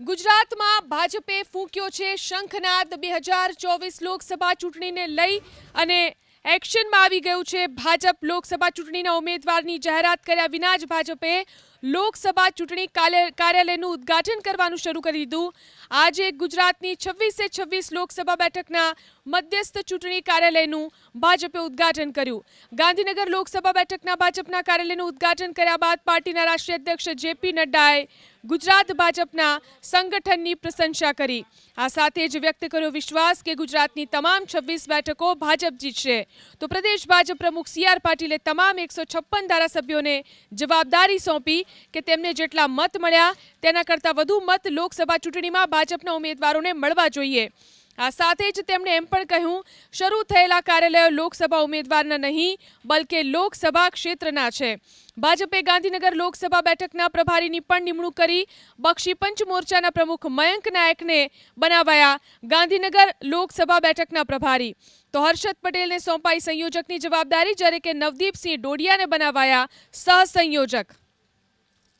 ગુજરાતમાં ભાજપે ફૂંક્યો છે શંખનાદ. બે હજાર ચોવીસ લોકસભા ચૂંટણીને લઈ અને એક્શનમાં આવી ગયું છે ભાજપ લોકસભા ચૂંટણીના ઉમેદવારની જાહેરાત કર્યા વિના જ ભાજપે લોકસભા ચૂંટણી કાર્યાલયનું ઉદ્ઘાટન કરવાનું શરૂ કરી દીધું. આજે ગુજરાતની છવ્વીસે છવ્વીસ લોકસભા બેઠકના મધ્યસ્થ ચૂંટણી કાર્યાલયનું ભાજપે ઉદ્ઘાટન કર્યું. ગાંધીનગર લોકસભા બેઠકના ભાજપના કાર્યાલયનું ઉદ્ઘાટન કર્યા બાદ પાર્ટીના રાષ્ટ્રીય અધ્યક્ષ જેપી નડ્ડાએ ગુજરાત ભાજપના સંગઠનની પ્રશંસા કરી. આ સાથે જ વ્યક્ત કર્યો વિશ્વાસ કે ગુજરાતની તમામ છવ્વીસ બેઠકો ભાજપ જીતશે. તો પ્રદેશ ભાજપ પ્રમુખ સી આર પાટીલે તમામ એકસો છપ્પન ધારાસભ્યોને જવાબદારી સોંપી કે તેમને જેટલા મત મળ્યા, તેના કરતાં વધુ મત લોકસભા ચૂંટણીમાં ભાજપના ઉમેદવારોને મળવા જોઈએ. આ સાથે જ તેમણે એમ પણ કહ્યું, શરૂ થયેલા કાર્યાલયો લોકસભા ઉમેદવારના નહીં, બલકે લોકસભા ક્ષેત્રના છે. ભાજપે ગાંધીનગર લોકસભા બેઠકના પ્રભારીની પણ નિમણૂક કરી, બક્ષી પંચ મોરચાના પ્રમુખ મયંક નાયકને બનાવાયા ગાંધીનગર લોકસભા બેઠકના પ્રભારી. તો હર્ષદ પટેલને સોંપાઈ સંયોજકની જવાબદારી જ્યારે કે નવદીપસિંહ ડોડિયાને બનાવાયા સહ સંયોજક